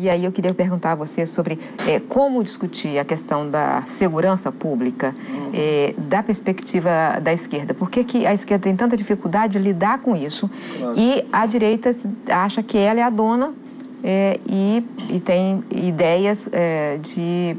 E aí eu queria perguntar a você sobre é, como discutir a questão da segurança pública é, da perspectiva da esquerda. Por que, que a esquerda tem tanta dificuldade de lidar com isso claro. e a direita acha que ela é a dona é, e, e, tem ideias é, de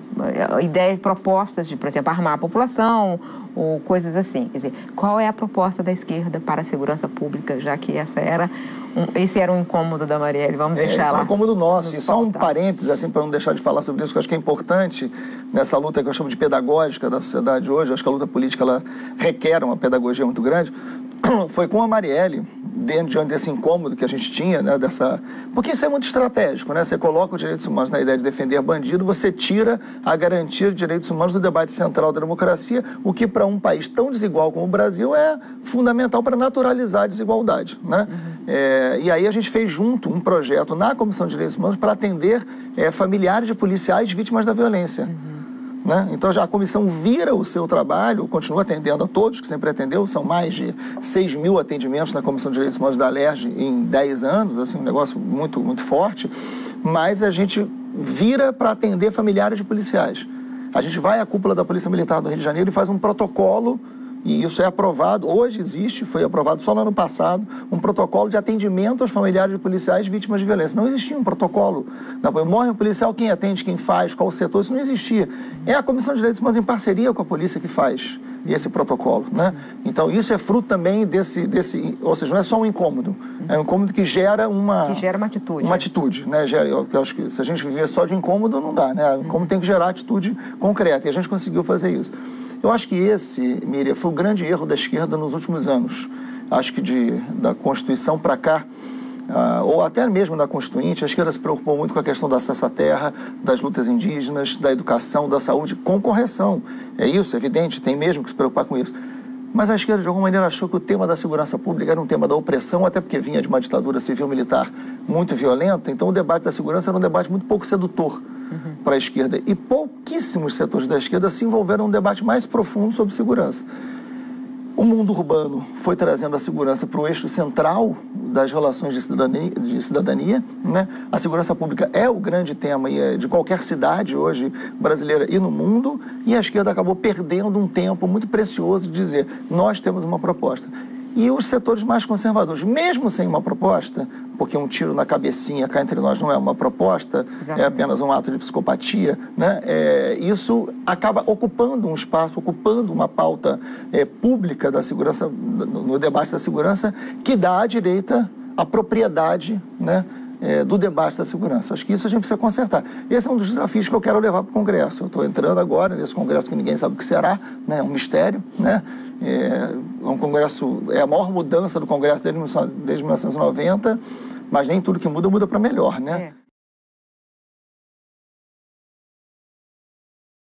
ideias propostas de, por exemplo, armar a população ou coisas assim. Quer dizer, qual é a proposta da esquerda para a segurança pública, já que essa era um, esse era um incômodo da Marielle, vamos é, deixar esse lá. é um incômodo nosso. E só um parênteses, assim, para não deixar de falar sobre isso, que eu acho que é importante nessa luta que eu chamo de pedagógica da sociedade hoje, eu acho que a luta política ela requer uma pedagogia muito grande, foi com a Marielle dentro desse incômodo que a gente tinha, né, dessa... Porque isso é muito estratégico, né? Você coloca os direitos humanos na ideia de defender bandido, você tira a garantia de direitos humanos do debate central da democracia, o que para um país tão desigual como o Brasil é fundamental para naturalizar a desigualdade, né? Uhum. É, e aí a gente fez junto um projeto na Comissão de Direitos Humanos para atender é, familiares de policiais vítimas da violência. Uhum. Né? Então já a comissão vira o seu trabalho, continua atendendo a todos que sempre atendeu, são mais de 6 mil atendimentos na Comissão de Direitos Humanos da LERJ em 10 anos, assim, um negócio muito, muito forte, mas a gente vira para atender familiares de policiais. A gente vai à cúpula da Polícia Militar do Rio de Janeiro e faz um protocolo e isso é aprovado, hoje existe, foi aprovado só no ano passado, um protocolo de atendimento aos familiares de policiais vítimas de violência. Não existia um protocolo. Morre um policial, quem atende, quem faz, qual o setor, isso não existia. É a Comissão de Direitos Humanos em parceria com a polícia que faz esse protocolo. Né? Então, isso é fruto também desse, desse. Ou seja, não é só um incômodo, é um incômodo que gera uma. Que gera uma atitude. Uma atitude, né? Gera, eu, acho que se a gente viver só de incômodo, não dá, né? O incômodo tem que gerar atitude concreta, e a gente conseguiu fazer isso. Eu acho que esse, Miriam, foi o grande erro da esquerda nos últimos anos. Acho que de, da Constituição para cá, uh, ou até mesmo da Constituinte, a esquerda se preocupou muito com a questão do acesso à terra, das lutas indígenas, da educação, da saúde, com correção. É isso, é evidente, tem mesmo que se preocupar com isso. Mas a esquerda, de alguma maneira, achou que o tema da segurança pública era um tema da opressão, até porque vinha de uma ditadura civil-militar muito violenta, então o debate da segurança era um debate muito pouco sedutor uhum. para a esquerda. E pouquíssimos setores da esquerda se envolveram num debate mais profundo sobre segurança. O mundo urbano foi trazendo a segurança para o eixo central das relações de cidadania, de cidadania né? A segurança pública é o grande tema é de qualquer cidade hoje brasileira e no mundo, e a esquerda acabou perdendo um tempo muito precioso de dizer: nós temos uma proposta. E os setores mais conservadores, mesmo sem uma proposta, porque um tiro na cabecinha cá entre nós não é uma proposta, é Exatamente. é apenas um ato de psicopatia, né? É, isso acaba ocupando um espaço, ocupando uma pauta é, pública da segurança, no debate da segurança, que dá à direita a propriedade, né? É, do debate da segurança. Acho que isso a gente precisa consertar. Esse é um dos desafios que eu quero levar para o Congresso. Eu estou entrando agora nesse Congresso que ninguém sabe o que será, né? é um mistério, né? É, é um congresso, é a maior mudança do congresso desde, desde 1990, mas nem tudo que muda muda para melhor, né? É.